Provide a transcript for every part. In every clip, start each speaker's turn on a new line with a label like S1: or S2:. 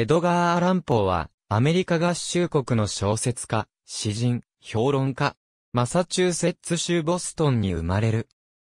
S1: エドガー・アランポーは、アメリカ合衆国の小説家、詩人、評論家、マサチューセッツ州ボストンに生まれる。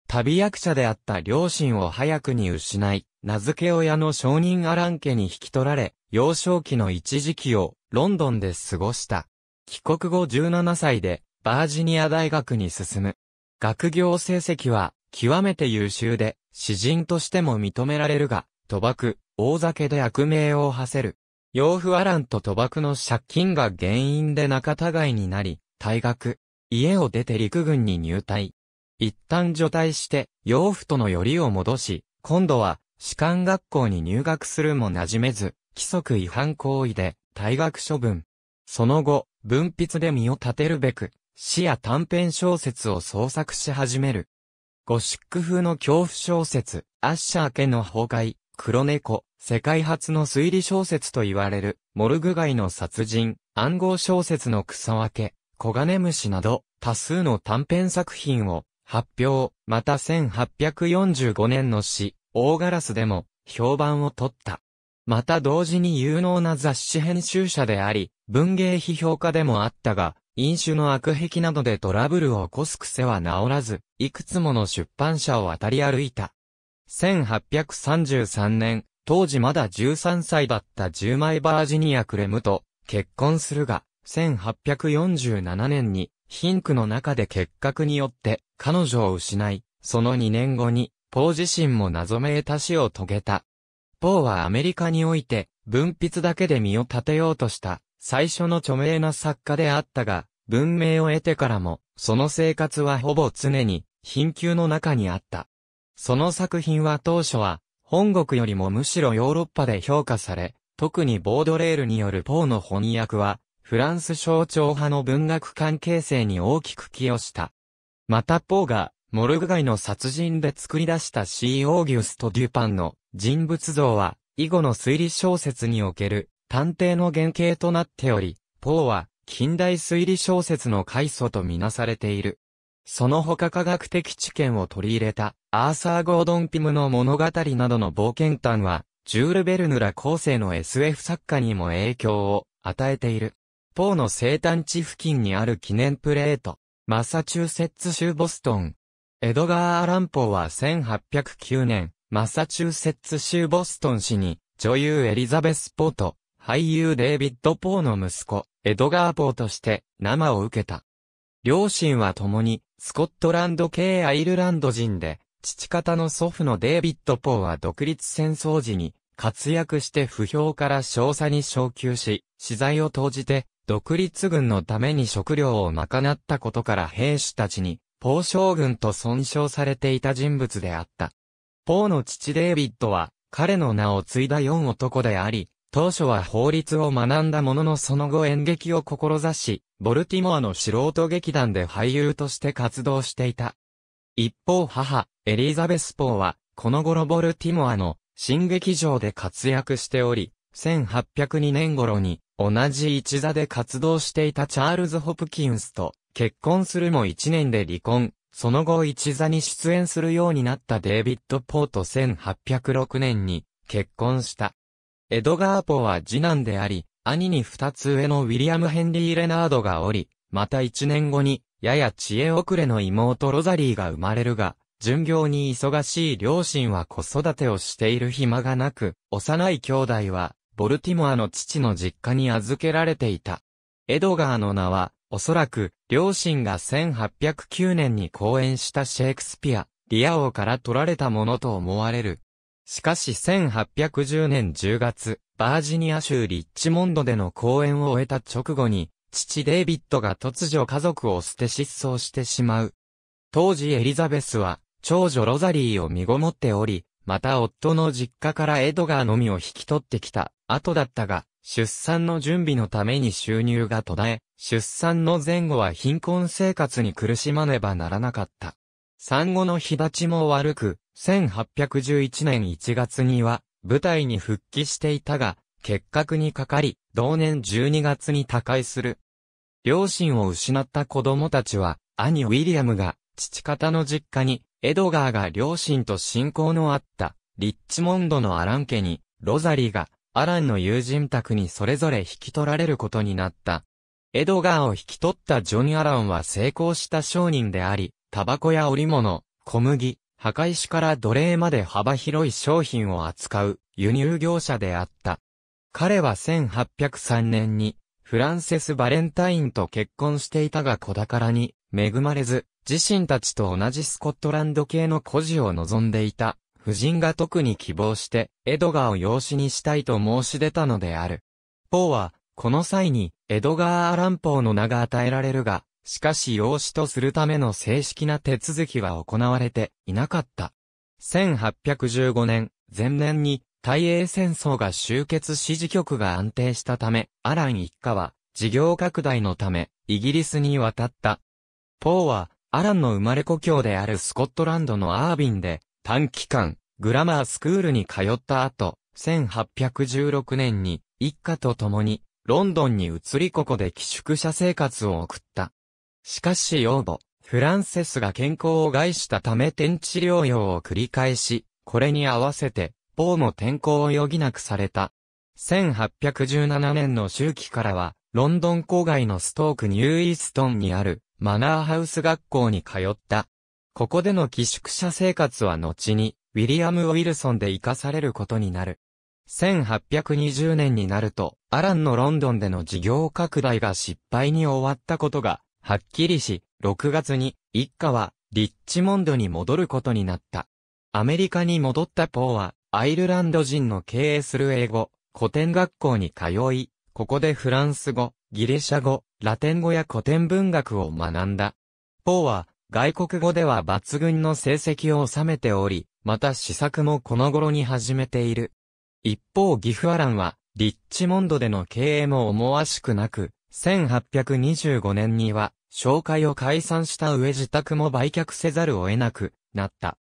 S1: 旅役者であった両親を早くに失い、名付け親の証人アラン家に引き取られ、幼少期の一時期をロンドンで過ごした。帰国後17歳でバージニア大学に進む。学業成績は極めて優秀で、詩人としても認められるが、賭博、大酒で悪名を馳せる。養父アランと賭博の借金が原因で仲違いになり、退学、家を出て陸軍に入隊。一旦除隊して、養父との寄りを戻し、今度は、士官学校に入学するも馴染めず、規則違反行為で、退学処分。その後、文筆で身を立てるべく、詩や短編小説を創作し始める。ゴシック風の恐怖小説、アッシャー家の崩壊、黒猫、世界初の推理小説と言われる、モルグ街の殺人、暗号小説の草分け、小金虫など、多数の短編作品を発表、また1845年の詩、大ガラスでも評判を取った。また同時に有能な雑誌編集者であり、文芸批評家でもあったが、飲酒の悪癖などでトラブルを起こす癖は治らず、いくつもの出版社を渡り歩いた。1833年、当時まだ13歳だった10枚バージニア・クレムと結婚するが、1847年に貧苦の中で結核によって彼女を失い、その2年後に、ポー自身も謎めいた死を遂げた。ポーはアメリカにおいて、文筆だけで身を立てようとした、最初の著名な作家であったが、文明を得てからも、その生活はほぼ常に、貧窮の中にあった。その作品は当初は、本国よりもむしろヨーロッパで評価され、特にボードレールによるポーの翻訳は、フランス象徴派の文学関係性に大きく寄与した。またポーが、モルグ街の殺人で作り出したシー・オーギュスト・デュパンの人物像は、以後の推理小説における探偵の原型となっており、ポーは近代推理小説の開祖とみなされている。その他科学的知見を取り入れた、アーサー・ゴードン・ピムの物語などの冒険譚は、ジュール・ベルヌら後世の SF 作家にも影響を与えている。ポーの生誕地付近にある記念プレート、マサチューセッツ州ボストン。エドガー・アランポーは1809年、マサチューセッツ州ボストン市に、女優エリザベス・ポーと、俳優デイビッド・ポーの息子、エドガー・ポーとして、生を受けた。両親は共に、スコットランド系アイルランド人で、父方の祖父のデイビッド・ポーは独立戦争時に、活躍して不評から少佐に昇級し、資材を投じて、独立軍のために食料を賄ったことから兵士たちに、ポー将軍と尊称されていた人物であった。ポーの父デイビッドは、彼の名を継いだ四男であり、当初は法律を学んだもののその後演劇を志し、ボルティモアの素人劇団で俳優として活動していた。一方母、エリザベス・ポーは、この頃ボルティモアの新劇場で活躍しており、1802年頃に同じ一座で活動していたチャールズ・ホプキンスと結婚するも1年で離婚。その後一座に出演するようになったデイビッド・ポーと1806年に結婚した。エドガー・ポーは次男であり、兄に二つ上のウィリアム・ヘンリー・レナードがおり、また一年後に、やや知恵遅れの妹ロザリーが生まれるが、巡業に忙しい両親は子育てをしている暇がなく、幼い兄弟は、ボルティモアの父の実家に預けられていた。エドガーの名は、おそらく、両親が1809年に講演したシェイクスピア、リア王から取られたものと思われる。しかし1810年10月、バージニア州リッチモンドでの講演を終えた直後に、父デイビッドが突如家族を捨て失踪してしまう。当時エリザベスは、長女ロザリーを身ごもっており、また夫の実家からエドガーのみを引き取ってきた後だったが、出産の準備のために収入が途絶え、出産の前後は貧困生活に苦しまねばならなかった。産後の日立ちも悪く、1811年1月には舞台に復帰していたが、結核にかかり、同年12月に他界する。両親を失った子供たちは、兄ウィリアムが父方の実家に、エドガーが両親と親交のあった、リッチモンドのアラン家に、ロザリーがアランの友人宅にそれぞれ引き取られることになった。エドガーを引き取ったジョン・アランは成功した商人であり、タバコや織物、小麦、墓石から奴隷まで幅広い商品を扱う輸入業者であった。彼は1803年にフランセス・バレンタインと結婚していたが子宝に恵まれず、自身たちと同じスコットランド系の孤児を望んでいた。夫人が特に希望して、エドガーを養子にしたいと申し出たのである。ポーは、この際に、エドガー・アランポーの名が与えられるが、しかし養子とするための正式な手続きは行われていなかった。1815年、前年に大英戦争が終結し時局が安定したため、アラン一家は事業拡大のため、イギリスに渡った。ポーは、アランの生まれ故郷であるスコットランドのアービンで、短期間、グラマースクールに通った後、1816年に、一家と共に、ロンドンに移りここで寄宿舎生活を送った。しかし養母、フランセスが健康を害したため天地療養を繰り返し、これに合わせて、ポーも転校を余儀なくされた。1817年の秋季からは、ロンドン郊外のストークニューイーストンにあるマナーハウス学校に通った。ここでの寄宿舎生活は後に、ウィリアム・ウィルソンで活かされることになる。1820年になると、アランのロンドンでの事業拡大が失敗に終わったことが、はっきりし、6月に、一家は、リッチモンドに戻ることになった。アメリカに戻ったポーは、アイルランド人の経営する英語、古典学校に通い、ここでフランス語、ギリシャ語、ラテン語や古典文学を学んだ。ポーは、外国語では抜群の成績を収めており、また試作もこの頃に始めている。一方ギフアランは、リッチモンドでの経営も思わしくなく、1825年には、紹介を解散した上自宅も売却せざるを得なくなった。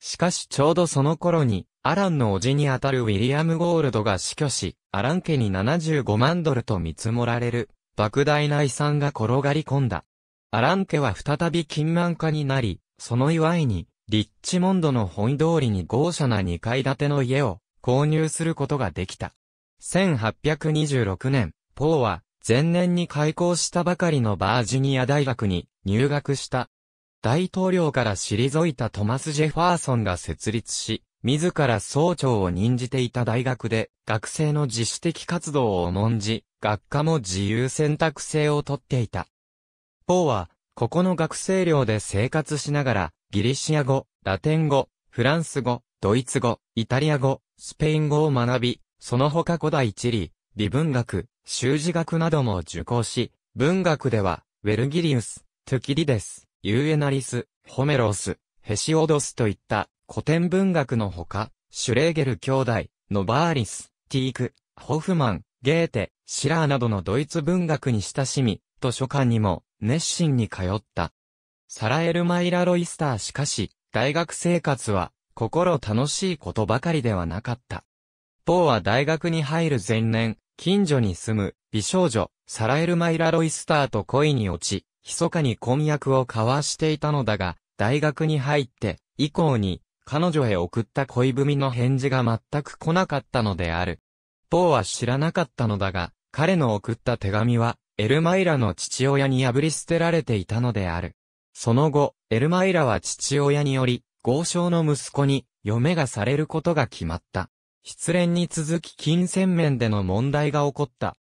S1: しかしちょうどその頃に、アランの叔父にあたるウィリアム・ゴールドが死去し、アラン家に75万ドルと見積もられる、莫大な遺産が転がり込んだ。アラン家は再び金満家になり、その祝いに、リッチモンドの本通りに豪奢な2階建ての家を購入することができた。1826年、ポーは前年に開校したばかりのバージニア大学に入学した。大統領から退いたトマス・ジェファーソンが設立し、自ら総長を任じていた大学で、学生の自主的活動を重んじ、学科も自由選択制をとっていた。ポーは、ここの学生寮で生活しながら、ギリシア語、ラテン語、フランス語、ドイツ語、イタリア語、スペイン語を学び、その他古代地理、美文学、修辞学なども受講し、文学では、ウェルギリウス、トゥキディデス、ユウェナリス、ホメロス、ヘシオドスといった古典文学のほか、シュレーゲル兄弟、ノバーリス、ティーク、ホフマン、ゲーテ、シラーなどのドイツ文学に親しみ、図書館にも熱心に通った。サラエル・マイラ・ロイスターしかし、大学生活は心楽しいことばかりではなかった。ポーは大学に入る前年、近所に住む美少女、サラエル・マイラ・ロイスターと恋に落ち、密かに婚約を交わしていたのだが、大学に入って以降に彼女へ送った恋文の返事が全く来なかったのである。ポーは知らなかったのだが、彼の送った手紙は、エルマイラの父親に破り捨てられていたのである。その後、エルマイラは父親により、豪商の息子に、嫁がされることが決まった。失恋に続き金銭面での問題が起こった。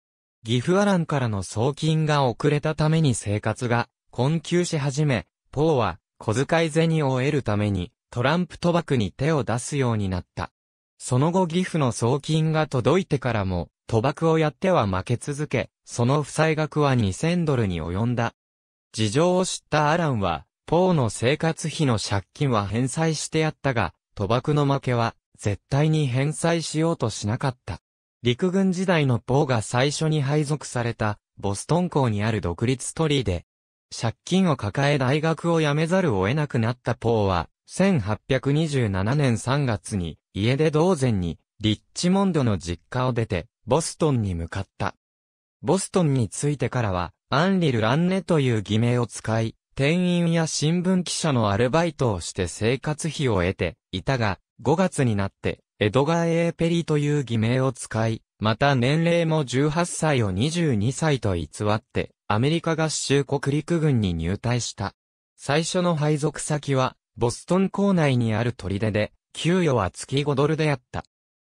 S1: ギフアランからの送金が遅れたために生活が困窮し始め、ポーは小遣い銭を得るためにトランプ賭博に手を出すようになった。その後義父の送金が届いてからも、賭博をやっては負け続け、その負債額は2000ドルに及んだ。事情を知ったアランは、ポーの生活費の借金は返済してやったが、賭博の負けは、絶対に返済しようとしなかった。陸軍時代のポーが最初に配属された、ボストン港にある独立トリーで、借金を抱え大学を辞めざるを得なくなったポーは、1827年3月に家出同然にリッチモンドの実家を出てボストンに向かった。ボストンに着いてからはアンリル・ランネという偽名を使い、店員や新聞記者のアルバイトをして生活費を得ていたが、5月になってエドガー・エー・ペリーという偽名を使い、また年齢も18歳を22歳と偽って、アメリカ合衆国陸軍に入隊した。最初の配属先は、ボストン港内にある砦で、給与は月5ドルであった。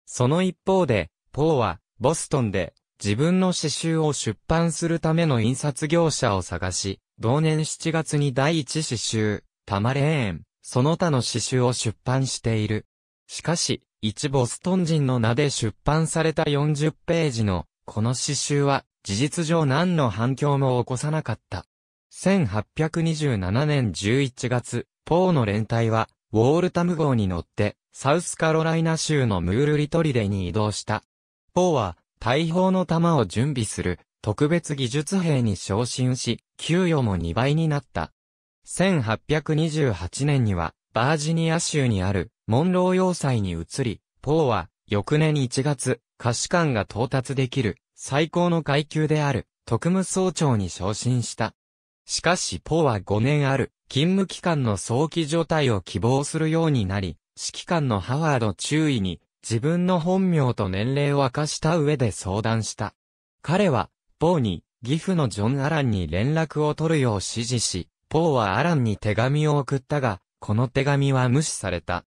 S1: その一方で、ポーは、ボストンで、自分の詩集を出版するための印刷業者を探し、同年7月に第一詩集、タマレーン、その他の詩集を出版している。しかし、一ボストン人の名で出版された40ページの、この詩集は、事実上何の反響も起こさなかった。1827年11月、ポーの連隊は、ウォールタム号に乗って、サウスカロライナ州のムールリトリデに移動した。ポーは、大砲の弾を準備する、特別技術兵に昇進し、給与も2倍になった。1828年には、バージニア州にある、モンロー要塞に移り、ポーは、翌年1月、下士官が到達できる、最高の階級である、特務総長に昇進した。しかし、ポーは5年ある、勤務期間の早期状態を希望するようになり、指揮官のハワード注意に、自分の本名と年齢を明かした上で相談した。彼は、ポーに、義父のジョン・アランに連絡を取るよう指示し、ポーはアランに手紙を送ったが、この手紙は無視された。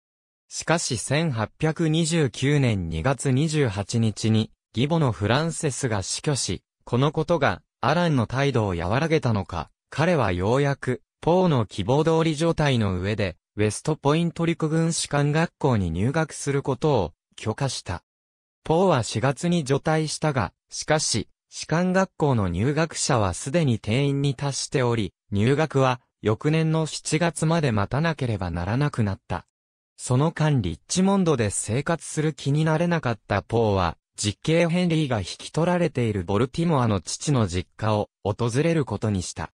S1: しかし1829年2月28日に、義母のフランセスが死去し、このことが、アランの態度を和らげたのか、彼はようやく、ポーの希望通り状態の上で、ウェストポイント陸軍士官学校に入学することを許可した。ポーは4月に除隊したが、しかし、士官学校の入学者はすでに定員に達しており、入学は翌年の7月まで待たなければならなくなった。その間リッチモンドで生活する気になれなかったポーは、実刑ヘンリーが引き取られているボルティモアの父の実家を訪れることにした。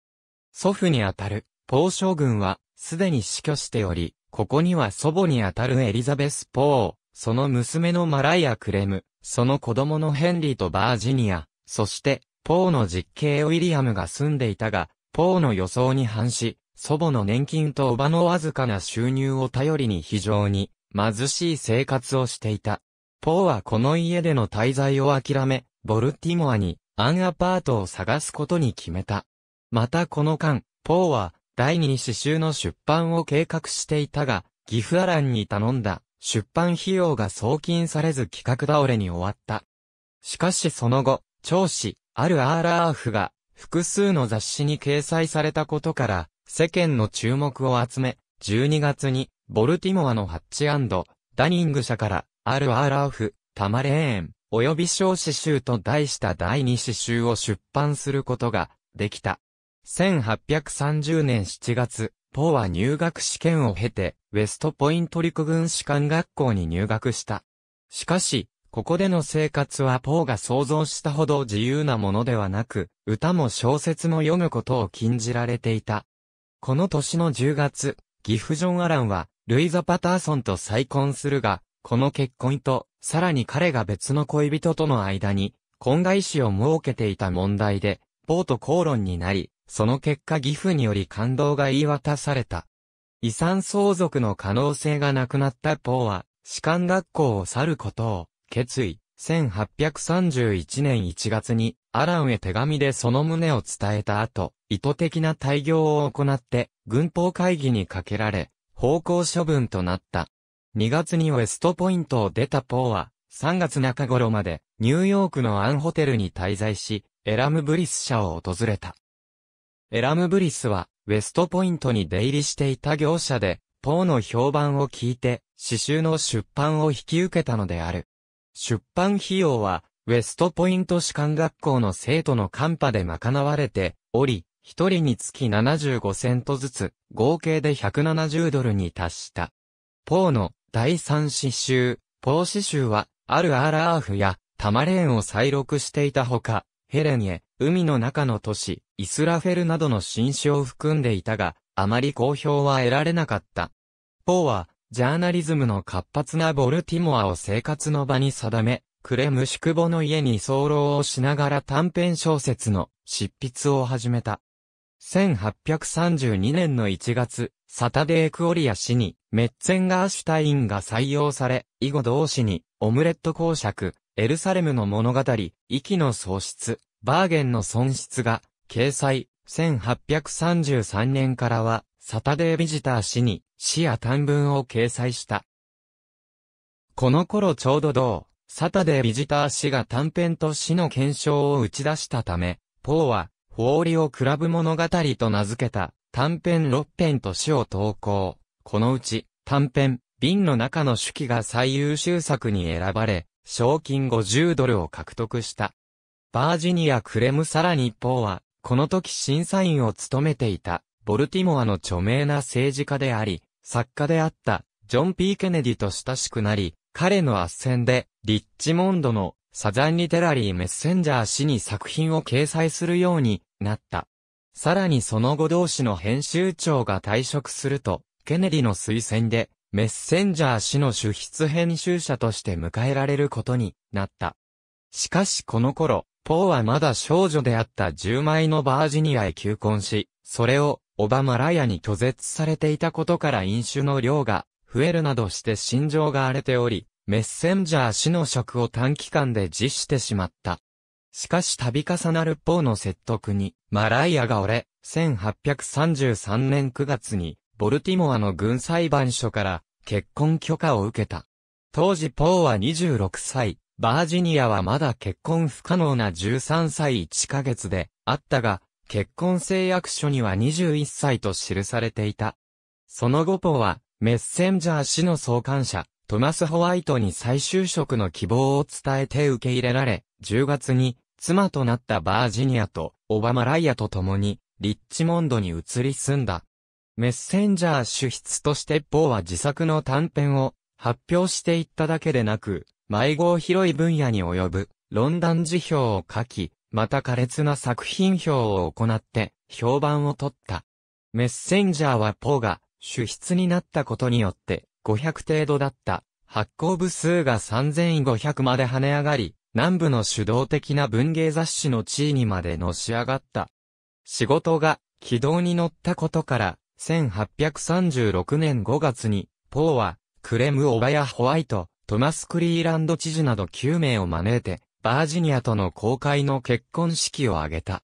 S1: 祖父にあたる、ポー将軍は、すでに死去しており、ここには祖母にあたるエリザベス・ポー、その娘のマライア・クレム、その子供のヘンリーとバージニア、そして、ポーの実刑ウィリアムが住んでいたが、ポーの予想に反し、祖母の年金とおばのわずかな収入を頼りに非常に貧しい生活をしていた。ポーはこの家での滞在を諦め、ボルティモアにアンアパートを探すことに決めた。またこの間、ポーは第二詩集の出版を計画していたが、ギフアランに頼んだ出版費用が送金されず企画倒れに終わった。しかしその後、長子、あるアーラーフが、複数の雑誌に掲載されたことから、世間の注目を集め、12月に、ボルティモアのハッチダニング社から、あるアーラーフ、タマレーン、及び小詩集と題した第二詩集を出版することができた。1830年7月、ポーは入学試験を経て、ウェストポイント陸軍士官学校に入学した。しかし、ここでの生活はポーが想像したほど自由なものではなく、歌も小説も読むことを禁じられていた。この年の10月、ギフジョン・アランは、ルイザ・パターソンと再婚するが、この結婚と、さらに彼が別の恋人との間に、婚外子を設けていた問題で、ポーと口論になり、その結果義父により感動が言い渡された。遺産相続の可能性がなくなったポーは、士官学校を去ることを決意。1831年1月に、アランへ手紙でその旨を伝えた後、意図的な退業を行って、軍法会議にかけられ、方向処分となった。2月にウェストポイントを出たポーは、3月中頃まで、ニューヨークのアンホテルに滞在し、エラムブリス社を訪れた。エラムブリスは、ウェストポイントに出入りしていた業者で、ポーの評判を聞いて、詩集の出版を引き受けたのである。出版費用は、ウェストポイント士官学校の生徒のカンパで賄われており、一人につき75セントずつ、合計で170ドルに達した。ポーの第三詩集、ポー詩集は、あるアラーフやタマレーンを再録していたほか、ヘレンへ、海の中の都市、イスラフェルなどの新種を含んでいたが、あまり好評は得られなかった。ポーは、ジャーナリズムの活発なボルティモアを生活の場に定め、クレム宿母の家に候をしながら短編小説の執筆を始めた。1832年の1月、サタデークオリア氏に、メッツェンガーシュタインが採用され、以後同氏に、オムレット公爵、エルサレムの物語、息の喪失、バーゲンの損失が、掲載、1833年からは、サタデービジター誌に、詩や短文を掲載した。この頃ちょうど同、サタデービジター誌が短編と詩の検証を打ち出したため、ポーは、フォーリオクラブ物語と名付けた短編6編と詩を投稿。このうち短編、瓶の中の手記が最優秀作に選ばれ、賞金50ドルを獲得した。バージニア・クレムさらにポーは、この時審査員を務めていた、ボルティモアの著名な政治家であり、作家であった、ジョン・ P・ ケネディと親しくなり、彼の斡旋で、リッチモンドのサザンリテラリーメッセンジャー誌に作品を掲載するようになった。さらにその後同氏の編集長が退職すると、ケネディの推薦で、メッセンジャー氏の主筆編集者として迎えられることになった。しかしこの頃、ポーはまだ少女であった10枚のバージニアへ求婚し、それをオバマラヤに拒絶されていたことから飲酒の量が増えるなどして心情が荒れており、メッセンジャー氏の職を短期間で辞してしまった。しかし度重なるポーの説得に、マライアが俺、1833年9月に、ボルティモアの軍裁判所から結婚許可を受けた。当時ポーは26歳、バージニアはまだ結婚不可能な13歳1ヶ月であったが、結婚誓約書には21歳と記されていた。その後ポは、メッセンジャー氏の創刊者、トマス・ホワイトに再就職の希望を伝えて受け入れられ、10月に妻となったバージニアとオバマライアと共にリッチモンドに移り住んだ。メッセンジャー主筆としてポーは自作の短編を発表していっただけでなく、迷子広い分野に及ぶ論壇辞表を書き、また苛烈な作品表を行って評判を取った。メッセンジャーはポーが主筆になったことによって500程度だった。発行部数が3500まで跳ね上がり、南部の主導的な文芸雑誌の地位にまでのし上がった。仕事が軌道に乗ったことから、1836年5月に、ポーは、クレム・オバヤ・ホワイト、トマス・クリーランド知事など9名を招いて、バージニアとの公開の結婚式を挙げた。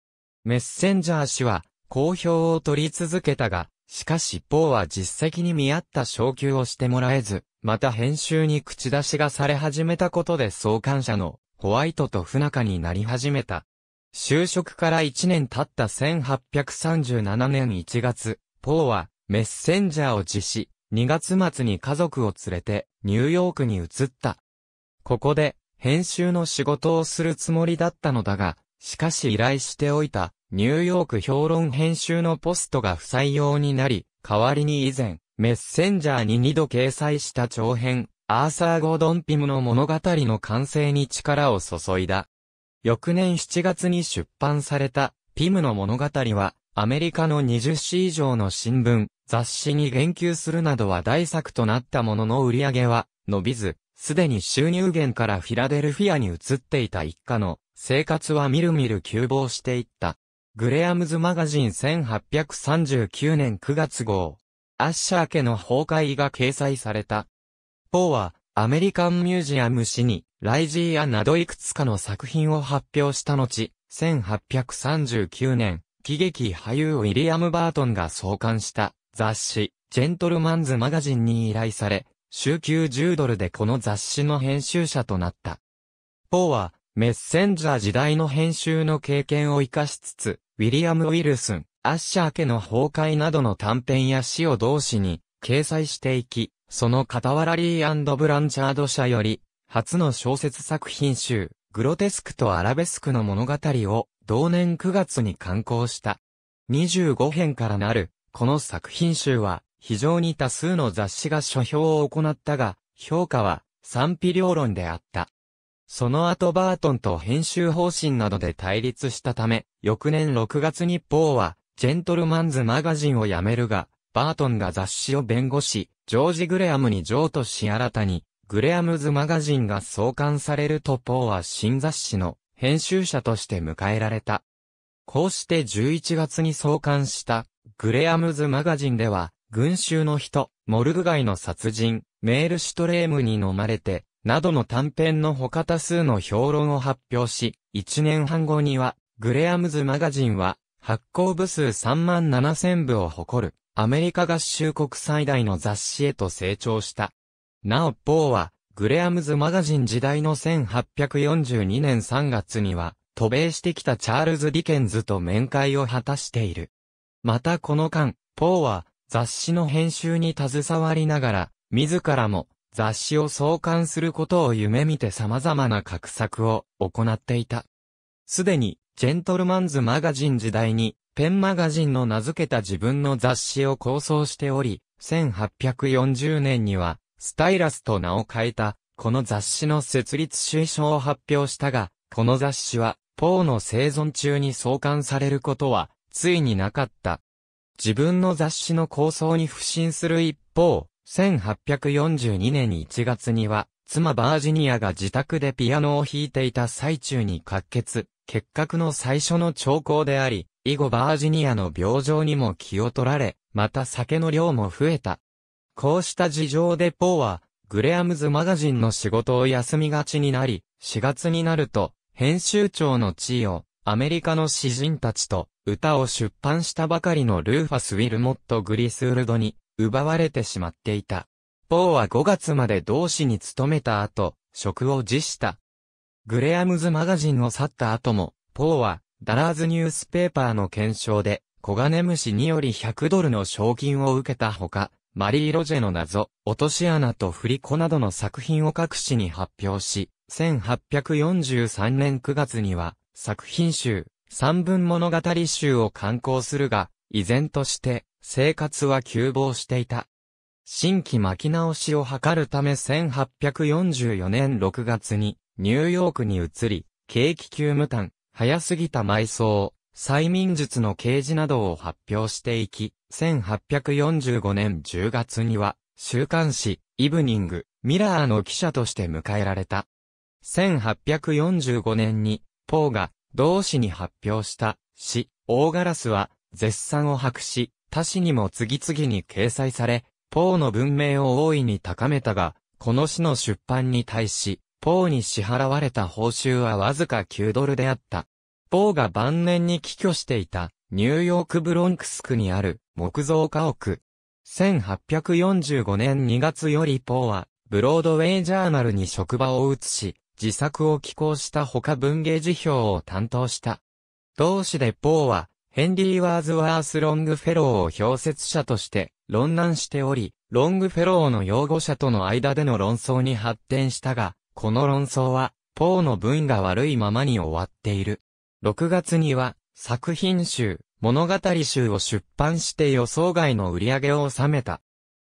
S1: メッセンジャー氏は、好評を取り続けたが、しかし、ポーは実績に見合った昇給をしてもらえず、また編集に口出しがされ始めたことで創刊者のホワイトと不仲になり始めた。就職から1年経った1837年1月、ポーはメッセンジャーを辞し、2月末に家族を連れてニューヨークに移った。ここで編集の仕事をするつもりだったのだが、しかし依頼しておいたニューヨーク評論編集のポストが不採用になり、代わりに以前、メッセンジャーに2度掲載した長編、アーサー・ゴードン・ピムの物語の完成に力を注いだ。翌年7月に出版された、ピムの物語は、アメリカの20紙以上の新聞、雑誌に言及するなどは大作となったものの売り上げは伸びず、すでに収入源からフィラデルフィアに移っていた一家の生活はみるみる急防していった。グレアムズマガジン1839年9月号。アッシャー家の崩壊が掲載された。ポーは、アメリカンミュージアム誌に、ライジーアなどいくつかの作品を発表した後、1839年、喜劇俳優ウィリアム・バートンが創刊した雑誌、ジェントルマンズマガジンに依頼され、週休10ドルでこの雑誌の編集者となった。ポーは、メッセンジャー時代の編集の経験を活かしつつ、ウィリアム・ウィルスン、アッシャー家の崩壊などの短編や詩を同誌に掲載していき、その傍らリーブランチャード社より、初の小説作品集、グロテスクとアラベスクの物語を同年9月に刊行した。25編からなる、この作品集は、非常に多数の雑誌が書評を行ったが、評価は賛否両論であった。その後バートンと編集方針などで対立したため、翌年6月にポーは、ジェントルマンズマガジンを辞めるが、バートンが雑誌を弁護し、ジョージ・グレアムに譲渡し新たに、グレアムズマガジンが創刊されるとポーは新雑誌の編集者として迎えられた。こうして11月に創刊したグレアムズマガジンでは、群衆の人、モルグ街の殺人、メールシュトレームに飲まれて、などの短編の他多数の評論を発表し、1年半後には、グレアムズマガジンは、発行部数3万7千部を誇る、アメリカ合衆国最大の雑誌へと成長した。なお、ポーは、グレアムズマガジン時代の1842年3月には、渡米してきたチャールズ・ディケンズと面会を果たしている。またこの間、ポーは、雑誌の編集に携わりながら、自らも雑誌を創刊することを夢見て様々な画策を行っていた。すでに、ジェントルマンズマガジン時代に、ペンマガジンの名付けた自分の雑誌を構想しており、1840年には、スタイラスと名を変えた、この雑誌の設立推奨を発表したが、この雑誌は、ポーの生存中に創刊されることは、ついになかった。自分の雑誌の構想に不信する一方、1842年1月には、妻バージニアが自宅でピアノを弾いていた最中に滑血、結核の最初の兆候であり、以後バージニアの病状にも気を取られ、また酒の量も増えた。こうした事情でポーは、グレアムズマガジンの仕事を休みがちになり、4月になると、編集長の地位を、アメリカの詩人たちと、歌を出版したばかりのルーファス・ウィルモット・グリスールドに奪われてしまっていた。ポーは5月まで同志に勤めた後、職を辞した。グレアムズマガジンを去った後も、ポーはダラーズニュースペーパーの検証で、小金虫により100ドルの賞金を受けたほか、マリー・ロジェの謎、落とし穴と振り子などの作品を各紙に発表し、1843年9月には、作品集、三分物語集を刊行するが、依然として生活は急防していた。新規巻き直しを図るため1844年6月にニューヨークに移り、景気急無端、早すぎた埋葬、催眠術の掲示などを発表していき、1845年10月には、週刊誌、イブニング、ミラーの記者として迎えられた。1845年に、ポーが同誌に発表した詩、大ガラスは絶賛を博し、他誌にも次々に掲載され、ポーの文明を大いに高めたが、この詩の出版に対し、ポーに支払われた報酬はわずか9ドルであった。ポーが晩年に帰居していた、ニューヨークブロンクス区にある木造家屋。1845年2月よりポーは、ブロードウェイジャーナルに職場を移し、自作を寄稿した他文芸辞表を担当した。同誌でポーは、ヘンリー・ワーズワース・ロングフェローを表説者として論難しており、ロングフェローの擁護者との間での論争に発展したが、この論争は、ポーの文が悪いままに終わっている。6月には、作品集、物語集を出版して予想外の売り上げを収めた。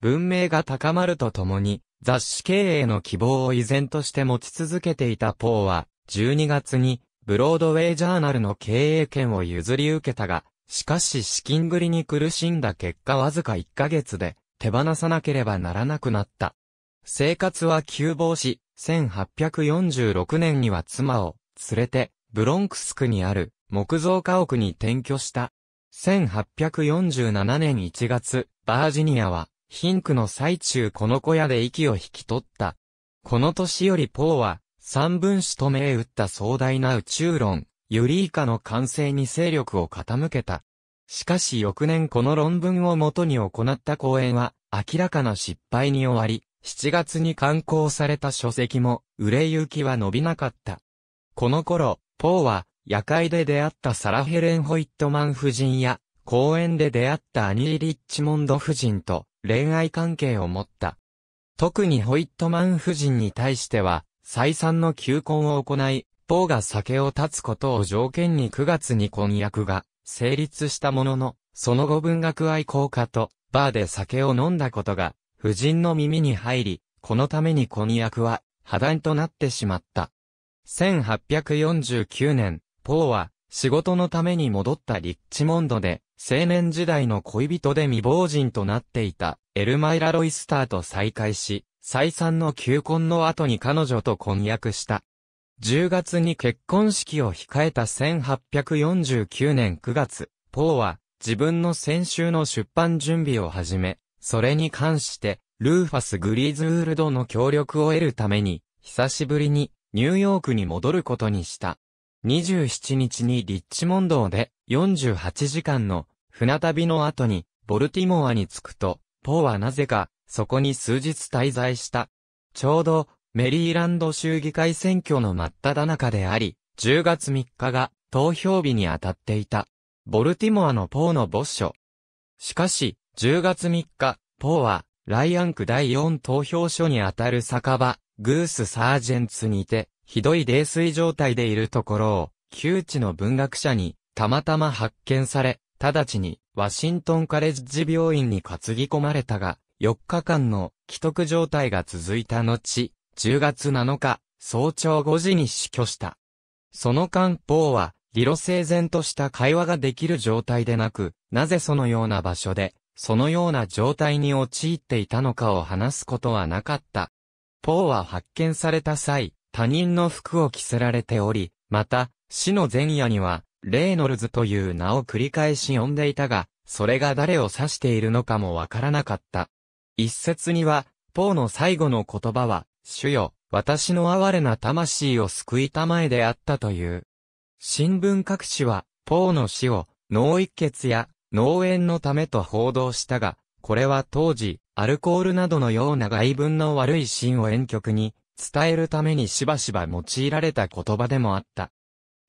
S1: 文明が高まるとともに、雑誌経営の希望を依然として持ち続けていたポーは、12月に、ブロードウェイジャーナルの経営権を譲り受けたが、しかし資金繰りに苦しんだ結果わずか1ヶ月で手放さなければならなくなった。生活は急防し、1846年には妻を連れてブロンクス区にある木造家屋に転居した。1847年1月、バージニアは貧苦の最中この小屋で息を引き取った。この年よりポーは、三分子と銘打った壮大な宇宙論、ユリーカの完成に勢力を傾けた。しかし翌年この論文をもとに行った講演は、明らかな失敗に終わり、7月に刊行された書籍も、売れ行きは伸びなかった。この頃、ポーは、夜会で出会ったサラ・ヘレン・ホイットマン夫人や、公園で出会ったアニー・リッチモンド夫人と、恋愛関係を持った。特にホイットマン夫人に対しては、再三の求婚を行い、ポーが酒を断つことを条件に9月に婚約が成立したものの、その後文学愛好家とバーで酒を飲んだことが夫人の耳に入り、このために婚約は破談となってしまった。1849年、ポーは仕事のために戻ったリッチモンドで青年時代の恋人で未亡人となっていたエルマイラ・ロイスターと再会し、再三の求婚の後に彼女と婚約した。10月に結婚式を控えた1849年9月、ポーは自分の先週の出版準備を始め、それに関して、ルーファス・グリーズウールドの協力を得るために、久しぶりにニューヨークに戻ることにした。27日にリッチモンドで48時間の船旅の後にボルティモアに着くと、ポーはなぜかそこに数日滞在した。ちょうどメリーランド州議会選挙の真っ只中であり、10月3日が投票日に当たっていた。ボルティモアのポーの墓所。しかし、10月3日、ポーは、ライアン区第4投票所にあたる酒場、グースサージェンツにて、ひどい泥酔状態でいるところを、旧知の文学者に、たまたま発見され、直ちに、ワシントンカレッジ病院に担ぎ込まれたが、4日間の既得状態が続いた後、10月7日、早朝5時に死去した。その間、ポーは、理路整然とした会話ができる状態でなく、なぜそのような場所で、そのような状態に陥っていたのかを話すことはなかった。ポーは発見された際、他人の服を着せられており、また、死の前夜には、レーノルズという名を繰り返し呼んでいたが、それが誰を指しているのかもわからなかった。一説には、ポーの最後の言葉は、主よ、私の哀れな魂を救いたまえであったという。新聞各紙は、ポーの死を、脳一血や脳炎のためと報道したが、これは当時、アルコールなどのような外分の悪いシーンを遠曲に伝えるためにしばしば用いられた言葉でもあった。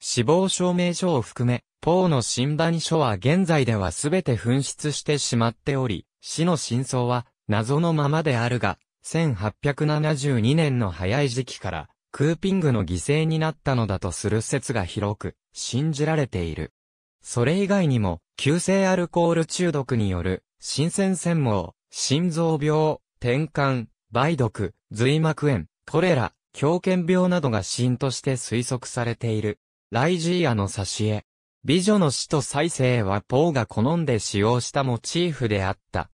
S1: 死亡証明書を含め、ポーの診断書は現在ではすべて紛失してしまっており、死の真相は謎のままであるが、1872年の早い時期からクーピングの犠牲になったのだとする説が広く信じられている。それ以外にも、急性アルコール中毒による、新鮮専門、心臓病、転換、梅毒、髄膜炎、コレラ、狂犬病などが死因として推測されている。ライジーアの挿絵。美女の死と再生はポーが好んで使用したモチーフであった。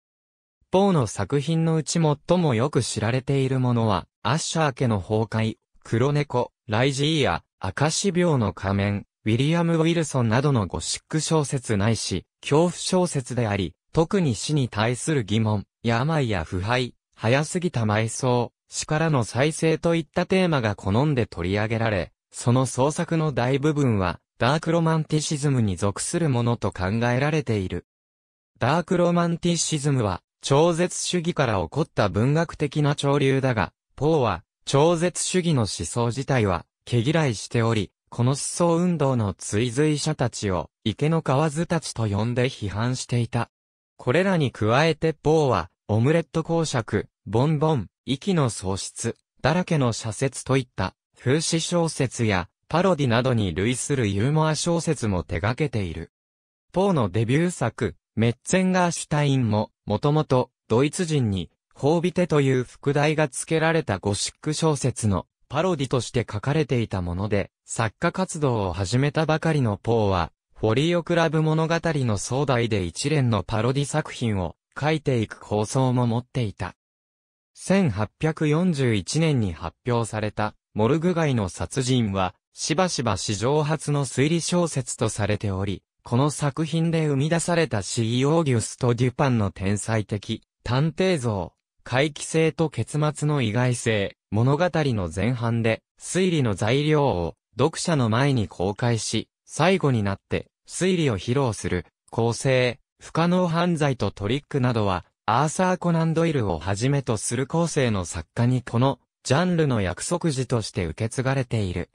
S1: ポーの作品のうち最もよく知られているものは、アッシャー家の崩壊、黒猫、ライジーア、赤死病の仮面、ウィリアム・ウィルソンなどのゴシック小説ないし、恐怖小説であり、特に死に対する疑問、病や腐敗、早すぎた埋葬、死からの再生といったテーマが好んで取り上げられ、その創作の大部分は、ダークロマンティシズムに属するものと考えられている。ダークロマンティシズムは、超絶主義から起こった文学的な潮流だが、ポーは、超絶主義の思想自体は、毛嫌いしており、この思想運動の追随者たちを、池の蛙たちと呼んで批判していた。これらに加えてポーは、オムレット公爵、ボンボン、息の喪失、だらけの社説といった、風刺小説や、パロディなどに類するユーモア小説も手掛けている。ポーのデビュー作、メッツェンガーシュタインも、もともと、ドイツ人に、ホービテという副題が付けられたゴシック小説のパロディとして書かれていたもので、作家活動を始めたばかりのポーは、フォリオクラブ物語の壮大で一連のパロディ作品を書いていく構想も持っていた。1841年に発表された、モルグ街の殺人は、しばしば史上初の推理小説とされており、この作品で生み出されたシー・オーギュスト・デュパンの天才的、探偵像、回帰性と結末の意外性、物語の前半で、推理の材料を読者の前に公開し、最後になって推理を披露する、構成、不可能犯罪とトリックなどは、アーサー・コナンドイルをはじめとする後世の作家にこの、ジャンルの約束時として受け継がれている。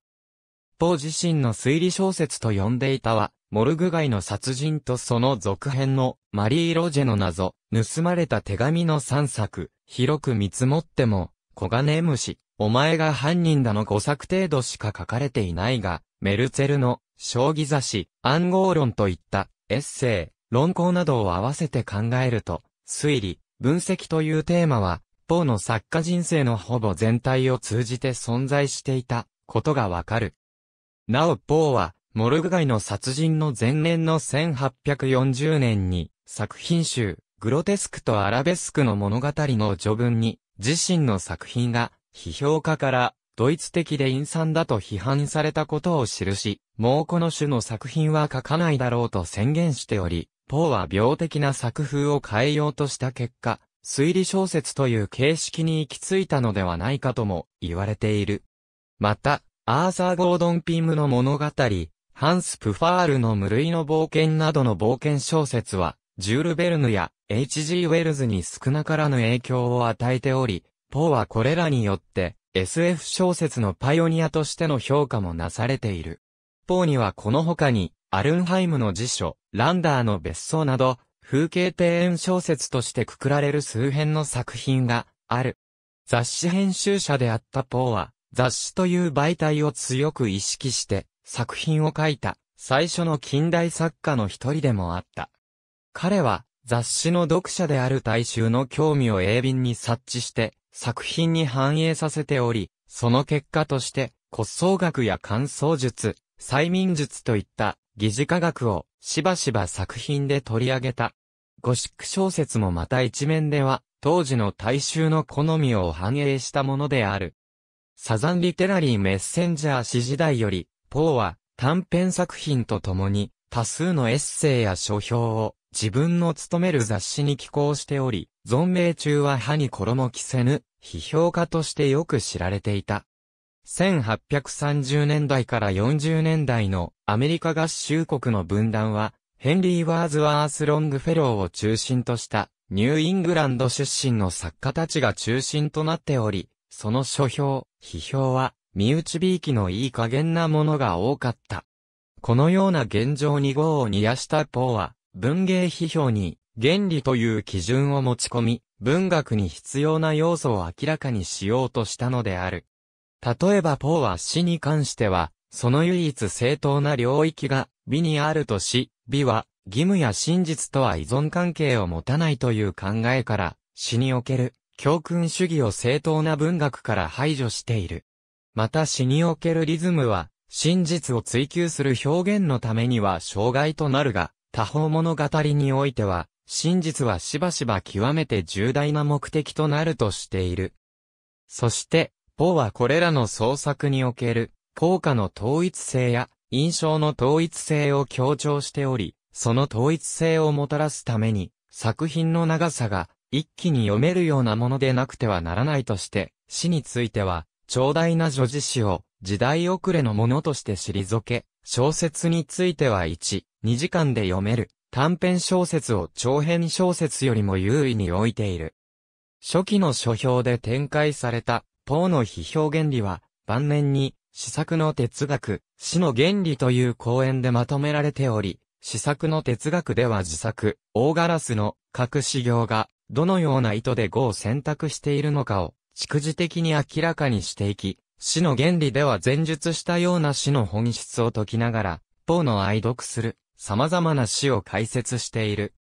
S1: ポー自身の推理小説と呼んでいたは、モルグ街の殺人とその続編のマリー・ロジェの謎、盗まれた手紙の3作、広く見積もっても、小金虫、お前が犯人だの5作程度しか書かれていないが、メルツェルの将棋雑誌、暗号論といったエッセイ、論考などを合わせて考えると、推理、分析というテーマは、ポーの作家人生のほぼ全体を通じて存在していたことがわかる。なお、ポーは、モルグ街の殺人の前年の1840年に、作品集、グロテスクとアラベスクの物語の序文に、自身の作品が、批評家から、ドイツ的で陰惨だと批判されたことを記し、もうこの種の作品は書かないだろうと宣言しており、ポーは病的な作風を変えようとした結果、推理小説という形式に行き着いたのではないかとも言われている。また、アーサー・ゴードン・ピームの物語、ハンス・プファールの無類の冒険などの冒険小説は、ジュール・ベルヌや H.G. ウェルズに少なからぬ影響を与えており、ポーはこれらによって SF 小説のパイオニアとしての評価もなされている。ポーにはこの他に、アルンハイムの辞書、ランダーの別荘など、風景庭園小説としてくくられる数編の作品がある。雑誌編集者であったポーは、雑誌という媒体を強く意識して作品を書いた最初の近代作家の一人でもあった。彼は雑誌の読者である大衆の興味を鋭敏に察知して作品に反映させており、その結果として骨葬学や乾燥術、催眠術といった疑似科学をしばしば作品で取り上げた。ゴシック小説もまた一面では当時の大衆の好みを反映したものである。サザンリテラリーメッセンジャー史時代より、ポーは短編作品とともに多数のエッセイや書評を自分の勤める雑誌に寄稿しており、存命中は歯に衣着せぬ批評家としてよく知られていた。1830年代から40年代のアメリカ合衆国の分断は、ヘンリー・ワーズワース・ロングフェローを中心としたニューイングランド出身の作家たちが中心となっており、その書評、批評は、身内びいきのいい加減なものが多かった。このような現状に業を煮やしたポーは、文芸批評に、原理という基準を持ち込み、文学に必要な要素を明らかにしようとしたのである。例えばポーは死に関しては、その唯一正当な領域が美にあるとし、美は義務や真実とは依存関係を持たないという考えから、死における教訓主義を正当な文学から排除している。また死におけるリズムは、真実を追求する表現のためには障害となるが、他方物語においては、真実はしばしば極めて重大な目的となるとしている。そして、ポーはこれらの創作における、効果の統一性や、印象の統一性を強調しており、その統一性をもたらすために、作品の長さが一気に読めるようなものでなくてはならないとして、死については、長大な女児詩を時代遅れのものとして退け、小説については1、2時間で読める短編小説を長編小説よりも優位に置いている。初期の書評で展開された、ポーの批評原理は、晩年に、試作の哲学、死の原理という講演でまとめられており、試作の哲学では自作、大ガラスの各修行がどのような意図で語を選択しているのかを、蓄字的に明らかにしていき、死の原理では前述したような死の本質を解きながら、ポーの愛読する、様々な死を解説している。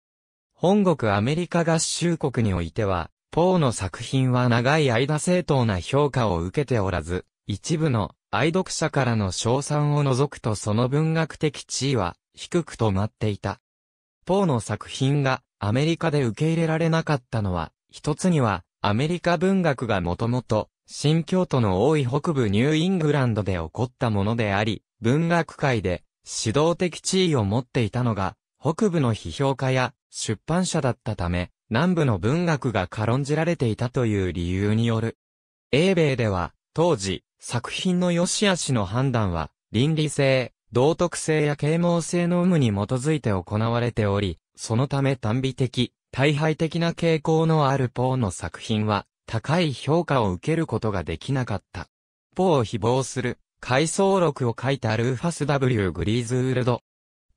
S1: 本国アメリカ合衆国においては、ポーの作品は長い間正当な評価を受けておらず、一部の愛読者からの賞賛を除くとその文学的地位は低く止まっていた。ポーの作品がアメリカで受け入れられなかったのは、一つには、アメリカ文学がもともと、新京都の多い北部ニューイングランドで起こったものであり、文学界で指導的地位を持っていたのが、北部の批評家や出版社だったため、南部の文学が軽んじられていたという理由による。英米では、当時、作品の良し悪しの判断は、倫理性、道徳性や啓蒙性の有無に基づいて行われており、そのため単美的、大敗的な傾向のあるポーの作品は、高い評価を受けることができなかった。ポーを誹謗する、回想録を書いたルーファス W. グリーズウールド。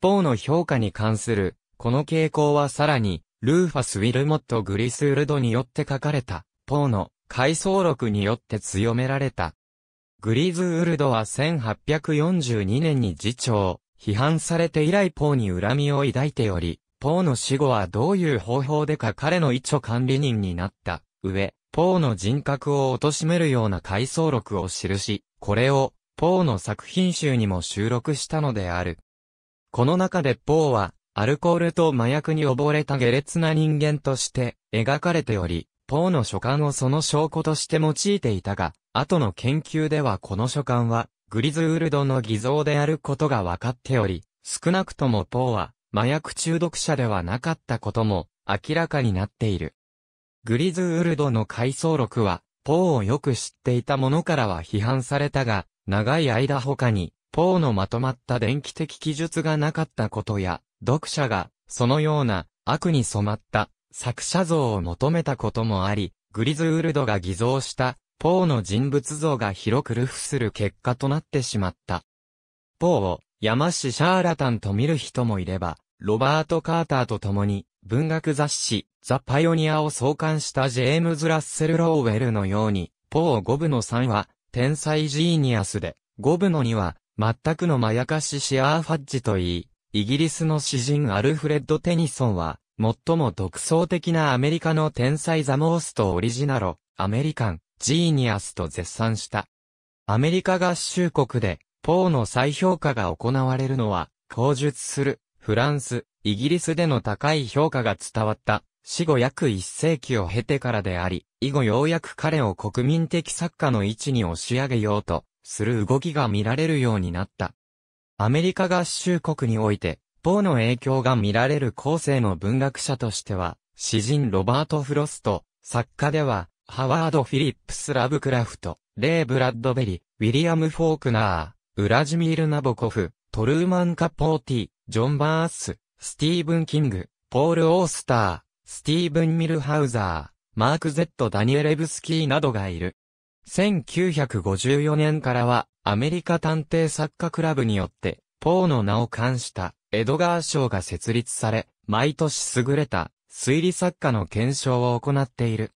S1: ポーの評価に関する、この傾向はさらに、ルーファス・ウィルモット・グリスウールドによって書かれた、ポーの回想録によって強められた。グリーズウルドは1842年に次長、批判されて以来ポーに恨みを抱いており、ポーの死後はどういう方法でか彼の一著管理人になった上、ポーの人格を貶めるような回想録を記し、これをポーの作品集にも収録したのである。この中でポーは、アルコールと麻薬に溺れた下劣な人間として描かれており、ポーの書簡をその証拠として用いていたが、後の研究ではこの書簡は、グリズウルドの偽造であることが分かっており、少なくともポーは、麻薬中毒者ではなかったことも、明らかになっている。グリズウルドの回想録は、ポーをよく知っていた者からは批判されたが、長い間他に、ポーのまとまった電気的記述がなかったことや、読者が、そのような、悪に染まった、作者像を求めたこともあり、グリズウルドが偽造した、ポーの人物像が広く流布する結果となってしまった。ポーを、山師 charlatan と見る人もいれば、ロバート・カーターと共に、文学雑誌、ザ・パイオニアを創刊したジェームズ・ラッセル・ローウェルのように、ポー5分の3は、天才 genius で、5分の2は、全くのまやかし sheer fudge といい、イギリスの詩人アルフレッド・テニソンは、最も独創的なアメリカの天才 the most original, American, genius と絶賛した。アメリカ合衆国で、ポーの再評価が行われるのは、口述する、フランス、イギリスでの高い評価が伝わった、死後約一世紀を経てからであり、以後ようやく彼を国民的作家の位置に押し上げようと、する動きが見られるようになった。アメリカ合衆国において、ポーの影響が見られる後世の文学者としては、詩人ロバート・フロスト、作家では、ハワード・フィリップス・ラブクラフト、レイ・ブラッドベリ、ウィリアム・フォークナー、ウラジミール・ナボコフ、トルーマン・カポーティ、ジョン・バース、スティーブン・キング、ポール・オースター、スティーブン・ミルハウザー、マーク・ゼット・ダニエレブスキーなどがいる。1954年からは、アメリカ探偵作家クラブによって、ポーの名を冠したエドガー賞が設立され、毎年優れた推理作家の顕彰を行っている。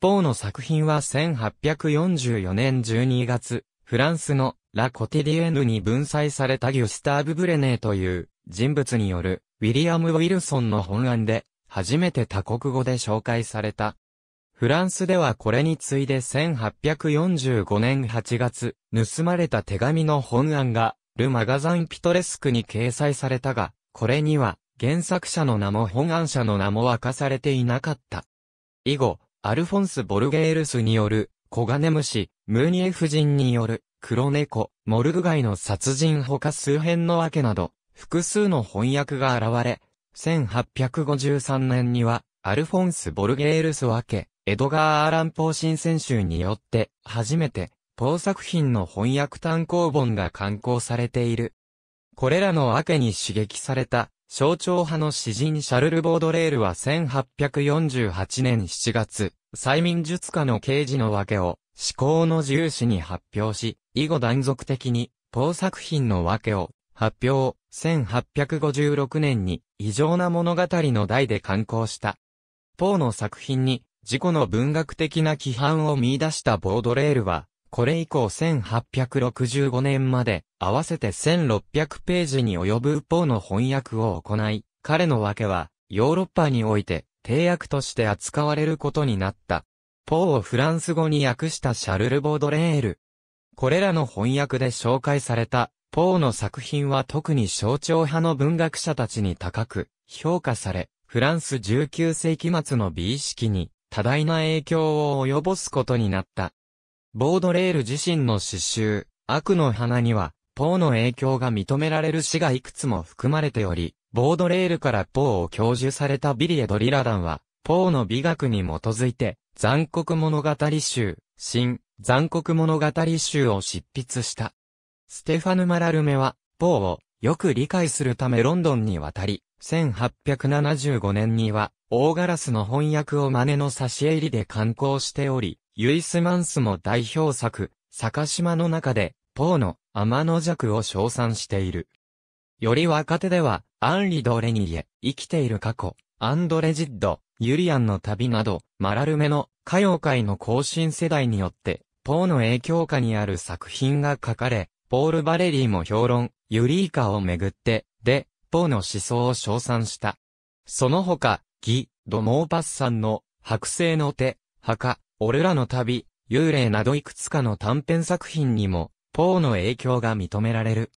S1: ポーの作品は1844年12月、フランスのラ・コティディエヌに分祭されたギュスターブ・ブレネーという人物によるウィリアム・ウィルソンの本案で初めて多国語で紹介された。フランスではこれに次いで1845年8月、盗まれた手紙の本案がル・マガザン・ピトレスクに掲載されたが、これには、原作者の名も本案者の名も明かされていなかった。以後、アルフォンス・ボルゲールスによる、コガネムシ、ムーニエ夫人による、黒猫、モルグ街の殺人他数編のわけなど、複数の翻訳が現れ、1853年には、アルフォンス・ボルゲールス分け、エドガー・アーラン・ポー新選集によって、初めて、ポー作品の翻訳単行本が刊行されている。これらの訳に刺激された、象徴派の詩人シャルル・ボードレールは1848年7月、催眠術家の刑事の訳を、思考の自由史に発表し、以後断続的に、ポー作品の訳を、発表、1856年に、異常な物語の題で刊行した。ポーの作品に、自己の文学的な規範を見出したボードレールは、これ以降1865年まで合わせて1600ページに及ぶポーの翻訳を行い、彼の訳はヨーロッパにおいて定訳として扱われることになった。ポーをフランス語に訳したシャルル・ボードレール。これらの翻訳で紹介されたポーの作品は特に象徴派の文学者たちに高く評価され、フランス19世紀末の美意識に多大な影響を及ぼすことになった。ボードレール自身の詩集、悪の花には、ポーの影響が認められる詩がいくつも含まれており、ボードレールからポーを教授されたビリエド・リラダンは、ポーの美学に基づいて、残酷物語集、新、残酷物語集を執筆した。ステファヌ・マラルメは、ポーをよく理解するためロンドンに渡り、1875年には、大ガラスの翻訳を真似の差し入りで刊行しており、ユイスマンスも代表作、坂島の中で、ポーの天の弱を称賛している。より若手では、アンリ・ド・レニエ、生きている過去、アンドレ・ジッド、ユリアンの旅など、マラルメの歌謡界の更新世代によって、ポーの影響下にある作品が書かれ、ポール・バレリーも評論、ユリーカをめぐって、で、ポーの思想を称賛した。その他、ギ・ド・モーパッサンの、白星の手、墓、俺らの旅、幽霊などいくつかの短編作品にも、ポーの影響が認められる。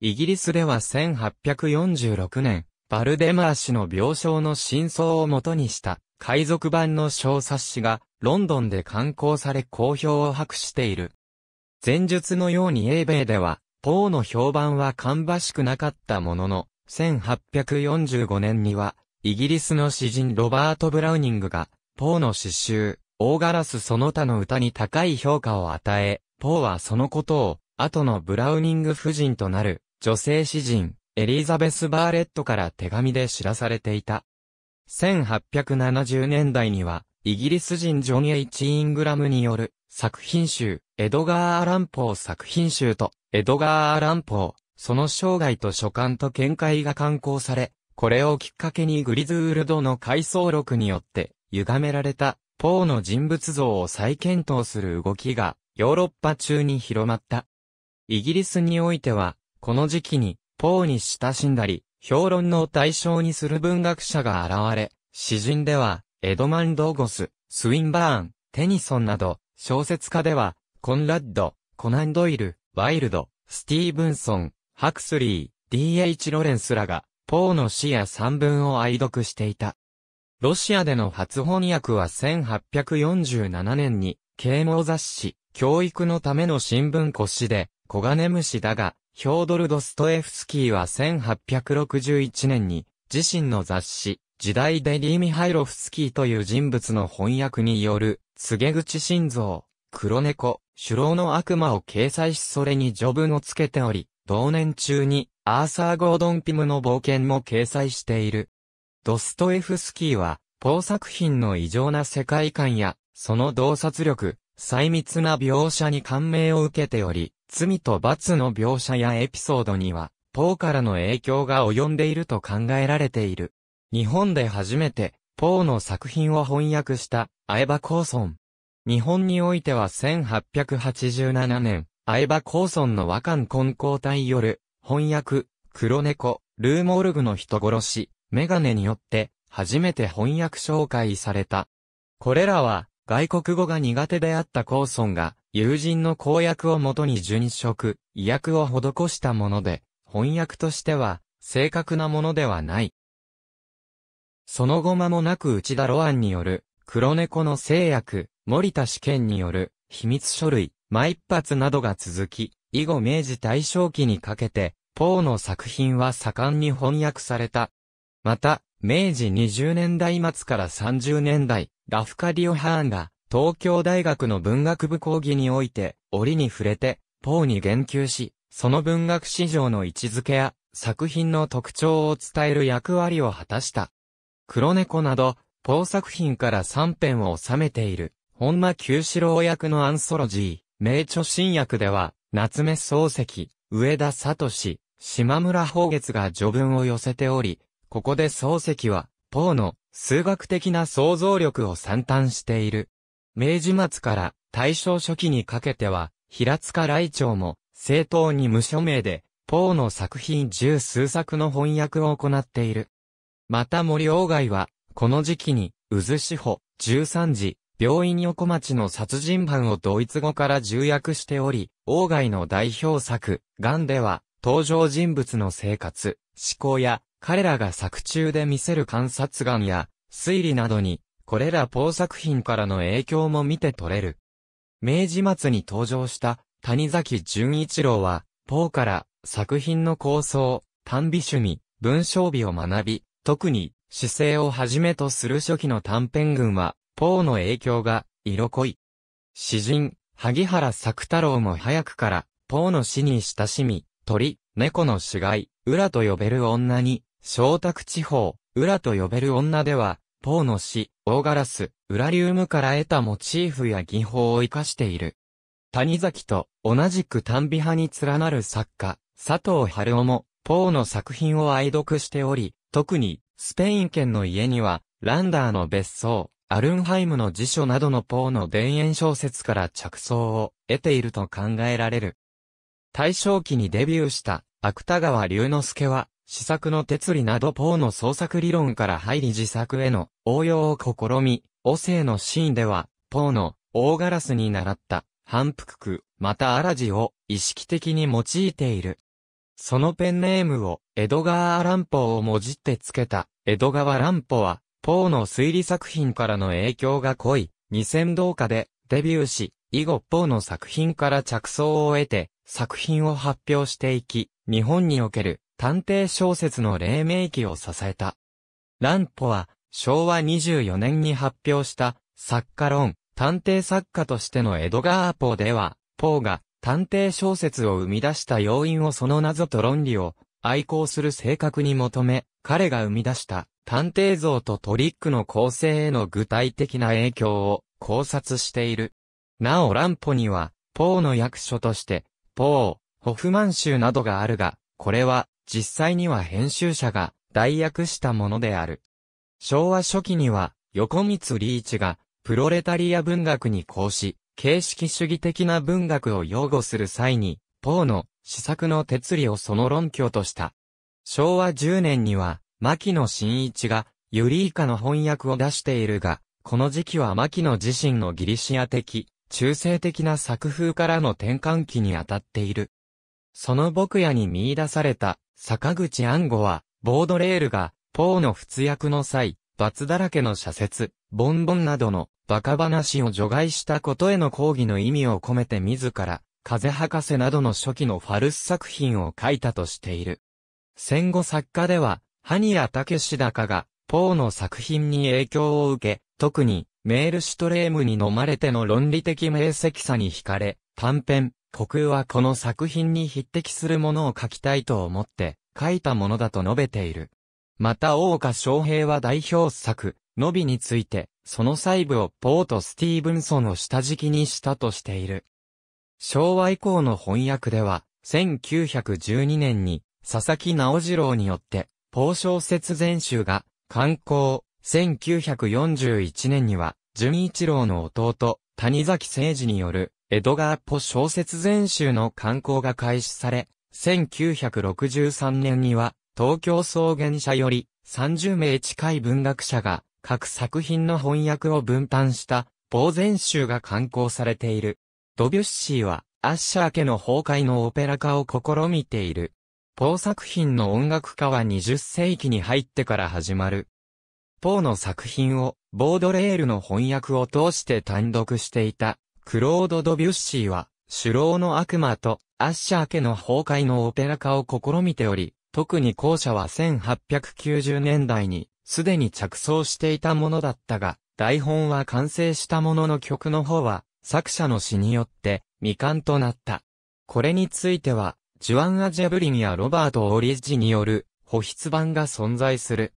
S1: イギリスでは1846年、バルデマー氏の病症の真相をもとにした、海賊版の小冊子がロンドンで刊行され好評を博している。前述のように英米では、ポーの評判は芳しくなかったものの、1845年には、イギリスの詩人ロバート・ブラウニングが、ポーの詩集、オーガラスその他の歌に高い評価を与え、ポーはそのことを、後のブラウニング夫人となる、女性詩人、エリザベス・バーレットから手紙で知らされていた。1870年代には、イギリス人ジョン・エイチ・イングラムによる作品集、エドガー・アランポー作品集と、エドガー・アランポー、その生涯と書簡と見解が刊行され、これをきっかけにグリズールドの回想録によって、歪められた、ポーの人物像を再検討する動きが、ヨーロッパ中に広まった。イギリスにおいては、この時期に、ポーに親しんだり、評論の対象にする文学者が現れ、詩人では、エドマンドー・ゴス、スウィンバーン、テニソンなど、小説家では、コンラッド、コナンドイル、ワイルド、スティーブンソン、ハクスリー、D.H. ロレンスらが、ポーの詩や散文を愛読していた。ロシアでの初翻訳は1847年に、啓蒙雑誌、教育のための新聞古誌で、小金虫だが、ヒョードル・ドストエフスキーは1861年に、自身の雑誌、時代デリー・ミハイロフスキーという人物の翻訳による、告げ口心臓、黒猫、首郎の悪魔を掲載しそれに序文をつけており、同年中に、アーサー・ゴードン・ピムの冒険も掲載している。ドストエフスキーは、ポー作品の異常な世界観や、その洞察力、細密な描写に感銘を受けており、罪と罰の描写やエピソードには、ポーからの影響が及んでいると考えられている。日本で初めて、ポーの作品を翻訳した、アエバ・コーソン。日本においては1887年、アエバ・コーソンの和漢根交体よる、翻訳、黒猫、ルーモールグの人殺し、メガネによって、初めて翻訳紹介された。これらは、外国語が苦手であったコーソンが、友人の公約をもとに殉職、意訳を施したもので、翻訳としては、正確なものではない。その後間もなく内田ロアンによる、黒猫の制約、森田試験による、秘密書類、マ一発などが続き、以後明治大正期にかけて、ポーの作品は盛んに翻訳された。また、明治20年代末から30年代、ラフカディオ・ハーンが、東京大学の文学部講義において、折に触れて、ポーに言及し、その文学史上の位置づけや、作品の特徴を伝える役割を果たした。黒猫など、ポー作品から3編を収めている、本間九四郎役のアンソロジー、名著新訳では、夏目漱石、上田聡、島村宝月が序文を寄せており、ここで漱石は、ポーの数学的な想像力を賛嘆している。明治末から大正初期にかけては、平塚来長も正当に無署名で、ポーの作品十数作の翻訳を行っている。また森鴎外は、この時期に、渦志保、十三時、病院横町の殺人犯をドイツ語から重訳しており、鴎外の代表作、ガンでは、登場人物の生活、思考や、彼らが作中で見せる観察眼や、推理などに、これらポー作品からの影響も見て取れる。明治末に登場した谷崎潤一郎は、ポーから作品の構想、短美趣味、文章美を学び、特に姿勢をはじめとする初期の短編群は、ポーの影響が色濃い。詩人、萩原作太郎も早くから、ポーの詩に親しみ、鳥、猫の死骸、裏と呼べる女に、小卓地方、裏と呼べる女では、ポーの詩、オーガラス、ウラリウムから得たモチーフや技法を活かしている。谷崎と同じく短美派に連なる作家、佐藤春夫も、ポーの作品を愛読しており、特に、スペイン圏の家には、ランダーの別荘、アルンハイムの辞書などのポーの田園小説から着想を得ていると考えられる。大正期にデビューした芥川龍之介は、試作の哲理などポーの創作理論から入り自作への応用を試み、汚世のシーンでは、ポーの大ガラスに習った反復句、またアラジを意識的に用いている。そのペンネームを江戸川乱歩をもじってつけた江戸川乱歩は、ポーの推理作品からの影響が濃い2000同化でデビューし、以後ポーの作品から着想を得て、作品を発表していき、日本における探偵小説の黎明期を支えた。乱歩は昭和24年に発表した作家論、探偵作家としてのエドガー・ポーでは、ポーが探偵小説を生み出した要因をその謎と論理を愛好する性格に求め、彼が生み出した探偵像とトリックの構成への具体的な影響を考察している。なお乱歩には、ポーの役所として、ポー、ホフマン州などがあるが、これは実際には編集者が代訳したものである。昭和初期には、横光リーチが、プロレタリア文学に講し、形式主義的な文学を擁護する際に、ポーの試作の哲理をその論拠とした。昭和10年には、牧野真一が、ユリーカの翻訳を出しているが、この時期は牧野自身のギリシア的、中性的な作風からの転換期にあたっている。その僕屋に見出された、坂口暗号は、ボードレールが、ポーの仏訳の際、罰だらけの社説、ボンボンなどのバカ話を除外したことへの抗議の意味を込めて自ら、風博士などの初期のファルス作品を書いたとしている。戦後作家では、ハニヤ・タケシダカが、ポーの作品に影響を受け、特に、メールシュトレームに飲まれての論理的明晰さに惹かれ、短編、国空はこの作品に匹敵するものを書きたいと思って、書いたものだと述べている。また大岡昌平は代表作、のびについて、その細部をポーとスティーブンソンを下敷きにしたとしている。昭和以降の翻訳では、1912年に、佐々木直次郎によって、ポー小説全集が、刊行、1941年には、純一郎の弟、谷崎誠二による、江戸川ポ小説全集の刊行が開始され、1963年には、東京草原社より30名近い文学者が各作品の翻訳を分担した呆然集が刊行されている。ドビュッシーはアッシャー家の崩壊のオペラ化を試みている。ポー作品の音楽化は20世紀に入ってから始まる。ポーの作品をボードレールの翻訳を通して単独していたクロード・ドビュッシーは首脳の悪魔とアッシャー家の崩壊のオペラ化を試みており、特に後者は1890年代にすでに着想していたものだったが、台本は完成したものの曲の方は作者の詩によって未完となった。これについては、ジュアン・アジャブリンやロバート・オリッジによる保筆版が存在する。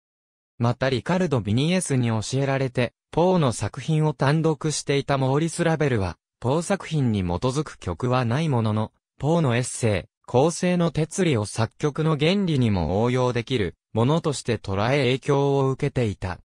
S1: またリカルド・ビニエスに教えられて、ポーの作品を単独していたモーリス・ラベルは、ポー作品に基づく曲はないものの、ポーのエッセイ、構成の哲理を作曲の原理にも応用できるものとして捉え影響を受けていた。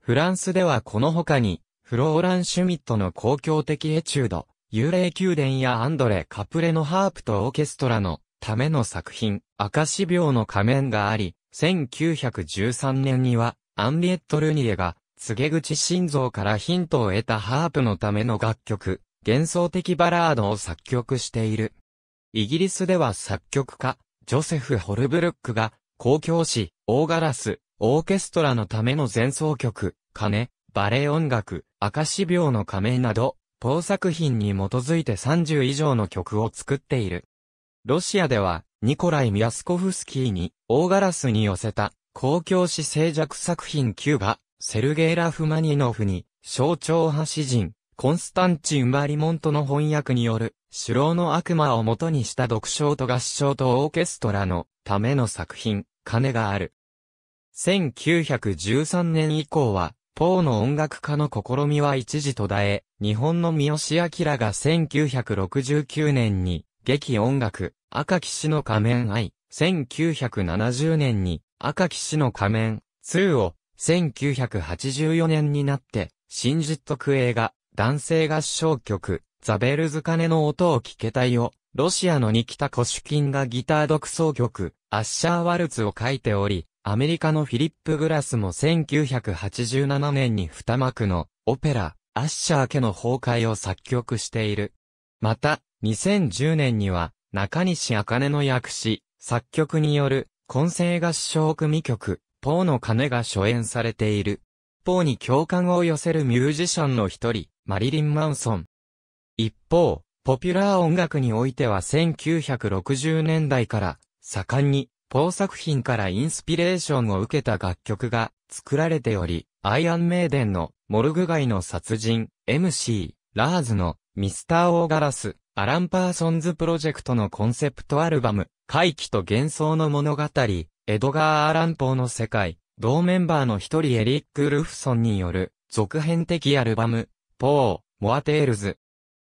S1: フランスではこの他に、フローラン・シュミットの公共的エチュード、幽霊宮殿やアンドレ・カプレのハープとオーケストラのための作品、赤死病の仮面があり、1913年には、アンリエット・ルニエが、告げ口心臓からヒントを得たハープのための楽曲、幻想的バラードを作曲している。イギリスでは作曲家、ジョセフ・ホルブルックが、公共誌、オーガラス、オーケストラのための前奏曲、鐘、バレエ音楽、赤死病の仮面など、ポー作品に基づいて30以上の曲を作っている。ロシアでは、ニコライ・ミヤスコフスキーに、オーガラスに寄せた、公共誌静寂作品9が、セルゲイ・ラフマニノフに、象徴派詩人、コンスタンチン・マリモントの翻訳による、首脳の悪魔を元にした読章と合唱とオーケストラのための作品、金がある。1913年以降は、ポーの音楽家の試みは一時途絶え、日本の三好明が1969年に、劇音楽、赤騎士の仮面愛、1970年に、赤騎士の仮面、2を、1984年になって、新ジットク映画、男性合唱曲、ザベルズ鐘の音を聞けたいを、ロシアのニキタ・コシュキンがギター独奏曲、アッシャーワルツを書いており、アメリカのフィリップ・グラスも1987年に二幕のオペラ、アッシャー家の崩壊を作曲している。また、2010年には、中西茜の訳詞、作曲による、混声合唱組曲、ポーの鐘が初演されている。ポーに共感を寄せるミュージシャンの一人、マリリン・マンソン。一方、ポピュラー音楽においては1960年代から盛んにポー作品からインスピレーションを受けた楽曲が作られており、アイアンメイデンのモルグ街の殺人、MC、ラーズのミスター・オーガラス、アラン・パーソンズプロジェクトのコンセプトアルバム、怪奇と幻想の物語、エドガー・アラン・ポーの世界、同メンバーの一人エリック・ルフソンによる続編的アルバム、ポー、 More Tales,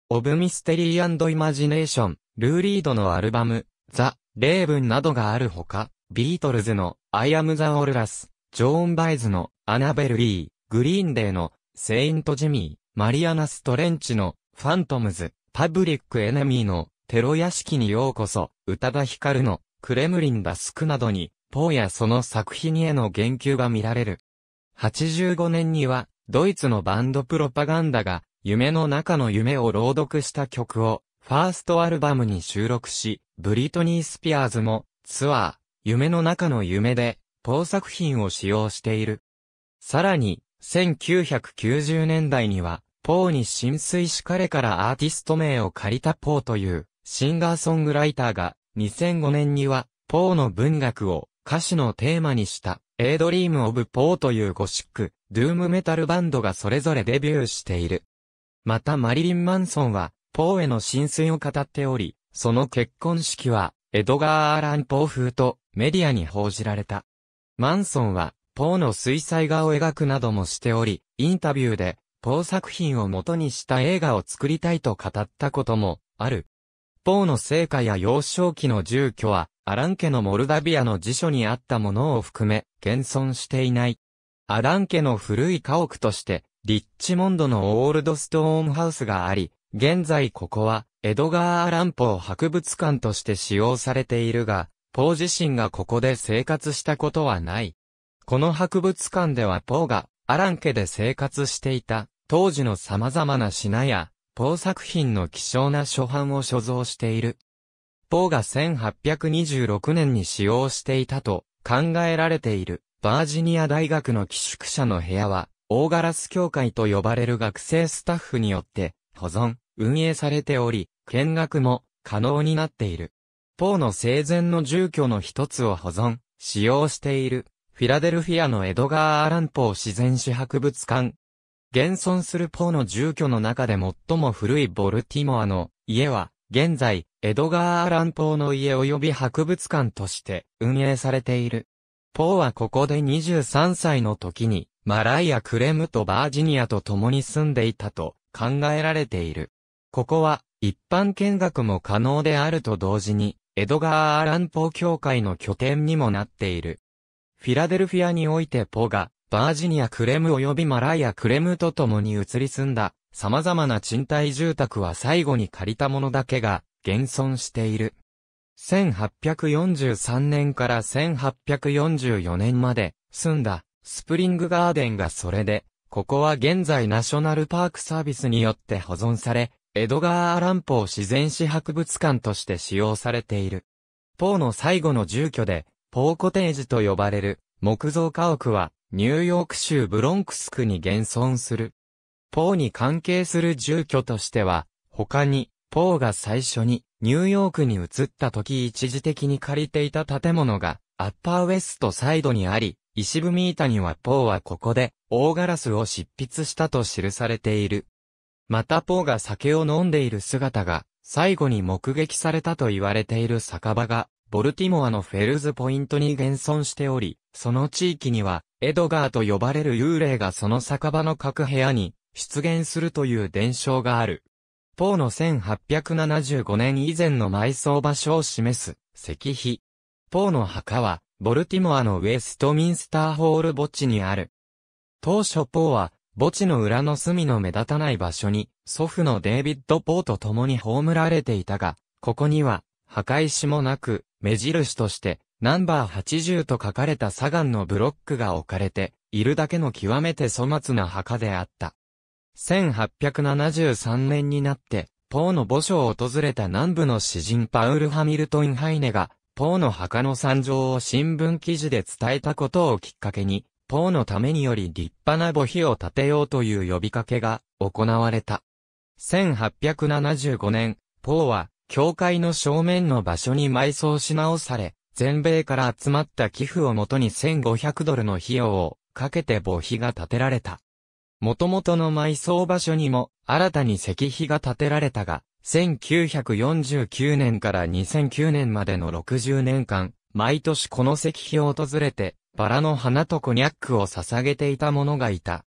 S1: of Mystery Imagination、ルーリードのアルバム、 The Raven などがあるほか、ビートルズの I Am the Walrus、ジョーン・バイズのアナベル・リー、グリーンデーのセイント・ジミー、マリアナ・ストレンチのファントムズ、パブリック・エネミーのテロ屋敷にようこそ、宇多田ヒカルの Kremlin Dusk などに、ポーやその作品への言及が見られる。85年には、ドイツのバンドプロパガンダが夢の中の夢を朗読した曲を、ファーストアルバムに収録し、ブリトニー・スピアーズも、ツアー、夢の中の夢で、ポー作品を使用している。さらに、1990年代には、ポーに浸水し彼からアーティスト名を借りたポーという、シンガーソングライターが、2005年には、ポーの文学を歌詞のテーマにした、エイドリーム・オブ・ポーというゴシック、ドゥームメタルバンドがそれぞれデビューしている。またマリリン・マンソンは、ポーへの浸水を語っており、その結婚式は、エドガー・アラン・ポー風とメディアに報じられた。マンソンは、ポーの水彩画を描くなどもしており、インタビューで、ポー作品を元にした映画を作りたいと語ったこともある。ポーの成果や幼少期の住居は、アラン家のモルダビアの辞書にあったものを含め、現存していない。アラン家の古い家屋として、リッチモンドのオールドストーンハウスがあり、現在ここはエドガー・アランポー博物館として使用されているが、ポー自身がここで生活したことはない。この博物館ではポーがアラン家で生活していた当時の様々な品やポー作品の希少な初版を所蔵している。ポーが1826年に使用していたと考えられているバージニア大学の寄宿舎の部屋は大ガラス協会と呼ばれる学生スタッフによって保存、運営されており、見学も可能になっている。ポーの生前の住居の一つを保存、使用している、フィラデルフィアのエドガー・アランポー自然史博物館。現存するポーの住居の中で最も古いボルティモアの家は、現在、エドガー・アランポーの家及び博物館として運営されている。ポーはここで23歳の時にマライア・クレムとバージニアと共に住んでいたと考えられている。ここは一般見学も可能であると同時に、エドガー・アランポー協会の拠点にもなっている。フィラデルフィアにおいてポーが、バージニア・クレム及びマライア・クレムと共に移り住んだ、様々な賃貸住宅は最後に借りたものだけが、現存している。1843年から1844年まで住んだスプリングガーデンがそれで、ここは現在ナショナルパークサービスによって保存され、エドガー・アランポー自然史博物館として使用されている。ポーの最後の住居で、ポーコテージと呼ばれる木造家屋は、ニューヨーク州ブロンクス区に現存する。ポーに関係する住居としては、他に、ポーが最初にニューヨークに移った時一時的に借りていた建物が、アッパーウェストサイドにあり、石踏み板にはポーはここで大ガラスを執筆したと記されている。またポーが酒を飲んでいる姿が最後に目撃されたと言われている酒場がボルティモアのフェルズポイントに現存しており、その地域にはエドガーと呼ばれる幽霊がその酒場の各部屋に出現するという伝承がある。ポーの1875年以前の埋葬場所を示す石碑。ポーの墓はボルティモアのウェストミンスターホール墓地にある。当初ポーは、墓地の裏の隅の目立たない場所に、祖父のデイビッド・ポーと共に葬られていたが、ここには、墓石もなく、目印として、ナンバー80と書かれた砂岩のブロックが置かれて、いるだけの極めて粗末な墓であった。1873年になって、ポーの墓所を訪れた南部の詩人パウル・ハミルトン・ハイネが、ポーの墓の惨状を新聞記事で伝えたことをきっかけに、ポーのためにより立派な墓碑を建てようという呼びかけが行われた。1875年、ポーは、教会の正面の場所に埋葬し直され、全米から集まった寄付をもとに1500ドルの費用をかけて墓碑が建てられた。元々の埋葬場所にも新たに石碑が建てられたが、1949年から2009年までの60年間、毎年この石碑を訪れて、バラの花とコニャックを捧げていた者がいた。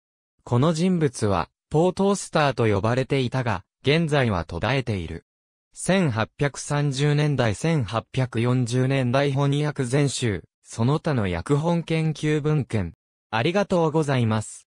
S1: この人物は、ポートースターと呼ばれていたが、現在は途絶えている。1830年代1840年代翻訳全集、その他の訳本研究文献。ありがとうございます。